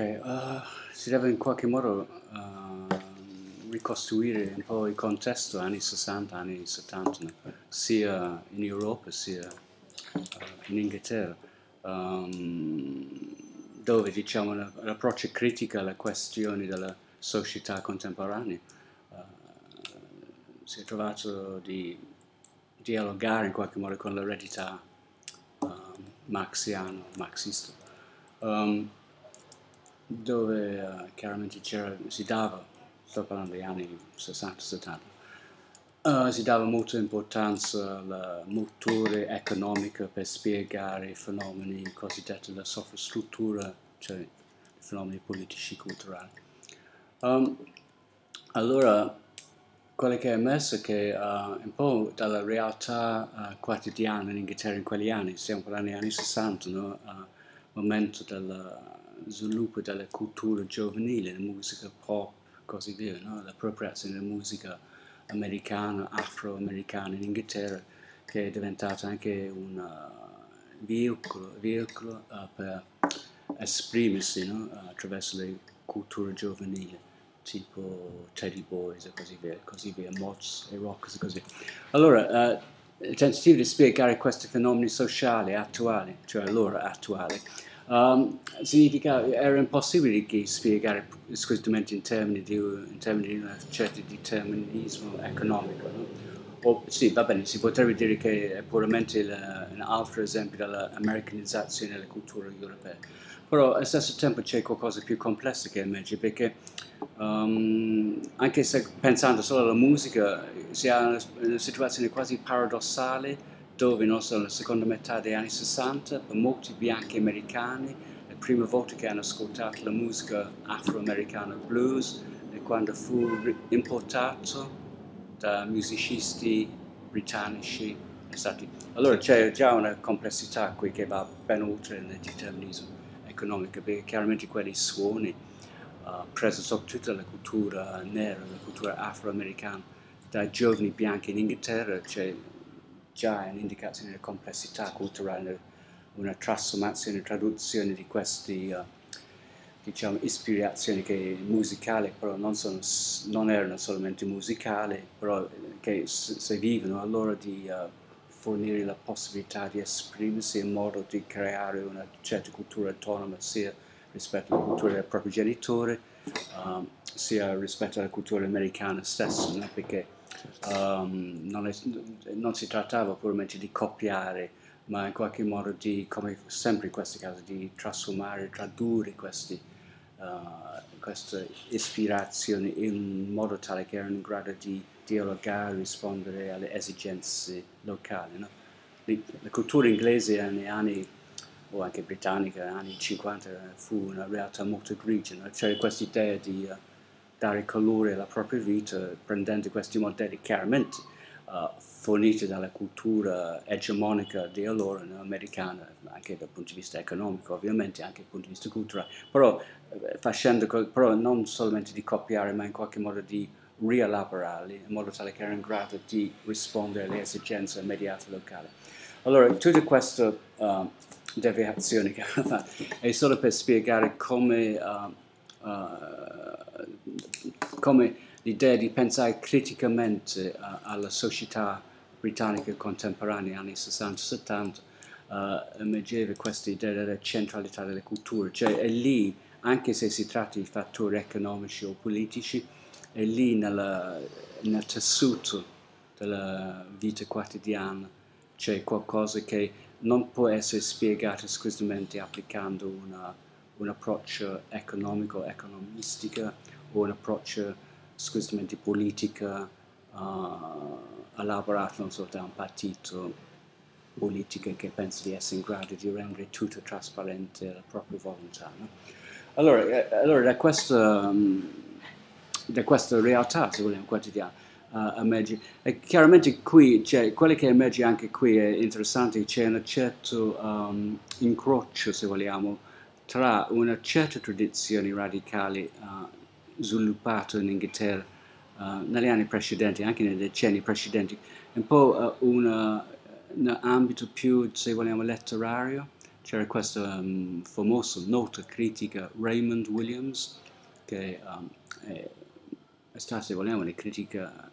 Uh, si deve in qualche modo uh, ricostruire un po' il contesto anni 60, anni 70, no? sia in Europa sia uh, in Inghilterra, um, dove diciamo l'approccio critico alle questioni della società contemporanea si è trovato di dialogare in qualche modo con l'eredità marxiano, marxista. Um, dove uh, chiaramente si dava, sto parlando degli anni 60-70, uh, eh, si dava molta importanza al motore economico per spiegare i fenomeni cosiddetti della sovrastruttura, cioè i fenomeni politici e culturali. Um, allora, quello che è emerso è che uh, un po' dalla realtà quotidiana in Inghilterra in quegli anni, stiamo parlando degli anni 60, no? momento del sviluppo della cultura giovanile, la musica pop, così via, no? l'appropriazione della musica americana, afroamericana in Inghilterra, che è diventata anche un uh, veicolo, veicolo uh, per esprimersi no? attraverso le culture giovanili tipo Teddy Boys e così via, così via, Mods e rock e così. Allora, uh, il tentativo di spiegare questi fenomeni sociali attuali, cioè loro attuali, um, significa, era impossibile spiegare esclusivamente in termini di, in termini di un certo determinismo economico. No? O, sì, va bene, si potrebbe dire che è puramente il, un altro esempio dell'americanizzazione delle culture europee, però allo stesso tempo c'è qualcosa di più complesso che emerge perché um, anche se pensando solo alla musica si ha una, una situazione quasi paradossale dove non so, nella seconda metà degli anni 60 per molti bianchi americani la prima volta che hanno ascoltato la musica afroamericana blues è quando fu importato da musicisti britannici stati. Allora c'è già una complessità qui che va ben oltre il determinismo economico, perché chiaramente quei suoni uh, presi soprattutto dalla cultura nera, la cultura afroamericana, dai giovani bianchi in Inghilterra, c'è già un'indicazione di complessità culturale, una trasformazione, traduzione di queste uh, diciamo, ispirazioni che musicali, però non, sono, non, erano solamente musicali, però che servivano allora di uh, fornire la possibilità di esprimersi in modo di creare una certa cultura autonoma sia rispetto alla cultura del proprio genitore, um, sia rispetto alla cultura americana stessa, no? perché Um, non, è, non, si trattava puramente di copiare, ma in qualche modo di, come sempre in questi casi, di trasformare, tradurre questi, uh, queste ispirazioni in modo tale che erano in grado di dialogare, rispondere alle esigenze locali. No? La cultura inglese negli anni o anche britannica negli anni 50 fu una realtà molto grigia, no? c'era questa idea di uh, dare colore alla propria vita prendendo questi modelli chiaramente uh, forniti dalla cultura egemonica di allora no, americana, anche dal punto di vista economico ovviamente, anche dal punto di vista culturale, però, eh, facendo, però non solamente di copiare ma in qualche modo di rielaborarli in modo tale che erano in grado di rispondere alle esigenze immediate locali. Allora, tutte queste uh, deviazioni che hanno fatto. È solo per spiegare come uh, uh, come l'idea di pensare criticamente uh, alla società britannica contemporanea anni 60-70 uh, emergeva questa idea della centralità delle culture, cioè è lì, anche se si tratta di fattori economici o politici, è lì nella, nel tessuto della vita quotidiana, c'è qualcosa che non può essere spiegato esclusivamente applicando una, un approccio economico, economistico o un approccio squisitamente politico uh, elaborato non soltanto da un partito politico che pensa di essere in grado di rendere tutto trasparente la propria volontà. No? Allora, eh, allora, da, questa, um, da questa realtà, se vogliamo, quotidiana, emerge, e chiaramente qui, cioè, quello che emerge anche qui è interessante, c'è un certo um, incrocio, se vogliamo, tra una certa tradizione radicale uh, sviluppato in Inghilterra uh, negli anni precedenti, anche nei decenni precedenti, un po' uh, una, un ambito più, se vogliamo, letterario, c'era questa um, famosa nota critica Raymond Williams, che um, è, è stata, se vogliamo, una critica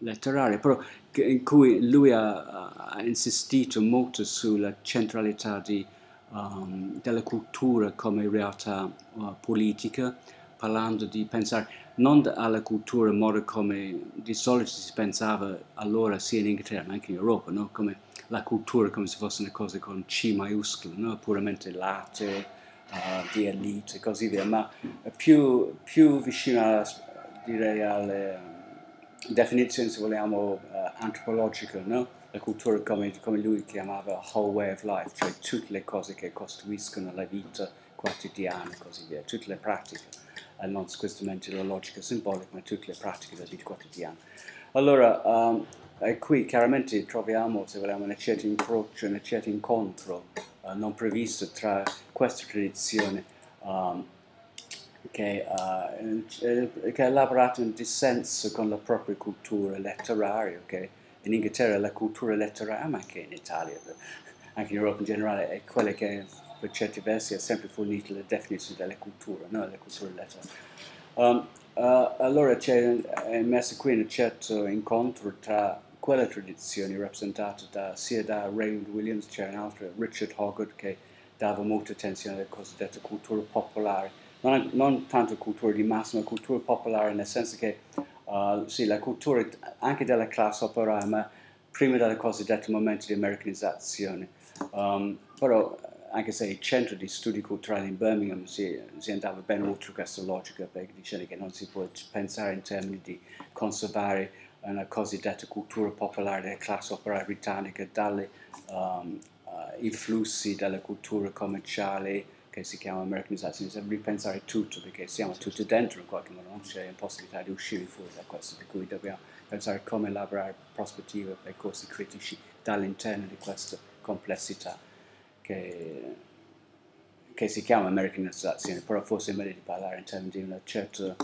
letteraria, però in cui lui ha, ha insistito molto sulla centralità di, um, della cultura come realtà uh, politica, parlando di pensare non alla cultura in modo come di solito si pensava allora sia in Inghilterra ma anche in Europa, no? come la cultura come se fosse una cosa con C maiuscolo, no? puramente latte, uh, di elite e così via, ma più, più vicino a, direi alle definizione, se vogliamo, uh, antropologica, no? la cultura come, come, lui chiamava whole way of life, cioè tutte le cose che costruiscono la vita quotidiana e così via, tutte le pratiche, e non squistamente la logica simbolica, ma tutte le pratiche della vita quotidiana. Allora, um, qui chiaramente troviamo, se vogliamo, un certo incrocio, un certo incontro uh, non previsto tra questa tradizione um, che, uh, che, ha elaborato in dissenso con la propria cultura letteraria, che in Inghilterra la cultura letteraria, ma anche in Italia, anche in Europa in generale, è quella che per certi versi ha sempre fornito la definizione della cultura, no? la cultura letteraria. Um, uh, allora c'è messo qui un certo incontro tra quella tradizione rappresentata da, sia da Raymond Williams, c'è un altro, Richard Hoggart, che dava molta attenzione alla cosiddetta cultura popolare, non, non tanto cultura di massa, ma cultura popolare nel senso che uh, sì, la cultura anche della classe operaia, ma prima del cosiddetto momento di americanizzazione. Um, però anche se il centro di studi culturali in Birmingham si, si andava ben oltre questa logica, perché diceva che non si può pensare in termini di conservare una cosiddetta cultura popolare della classe operaia britannica dalle um, uh, influssi della cultura commerciale che si chiama americanizzazione, bisogna ripensare tutto perché siamo tutti dentro in qualche modo, non c'è possibilità di uscire fuori da questo, per cui dobbiamo pensare come elaborare prospettive, percorsi critici dall'interno di questa complessità che, che si chiama americanizzazione, però forse è meglio di parlare in termini di una certa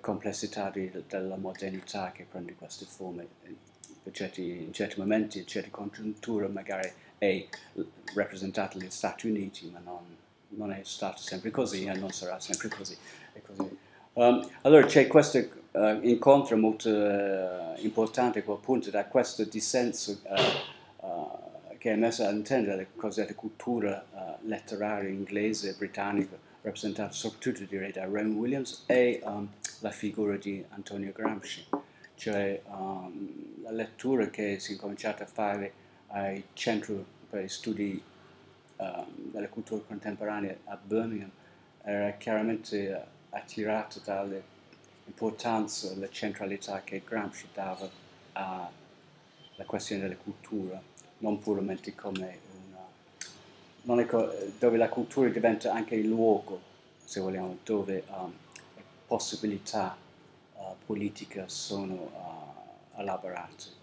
complessità di, della modernità che prende queste forme certi, in certi momenti, in certe congiunture magari è rappresentata negli Stati Uniti, ma non non è stato sempre così e non sarà sempre così. così. Um, allora c'è questo uh, incontro molto uh, importante appunto da questo dissenso uh, che è messo all'interno della cosiddetta cultura letteraria inglese e britannica, rappresentata soprattutto direi da Raymond Williams e um, la figura di Antonio Gramsci, cioè um, la lettura che si è cominciata a fare ai centri per studi uh, delle culture contemporanee a Birmingham era chiaramente attirato dall'importanza, la centralità che Gramsci dava alla questione della cultura, non puramente come una... Dove la cultura diventa anche il luogo, se vogliamo, dove um, possibilità uh, politiche sono uh, elaborate.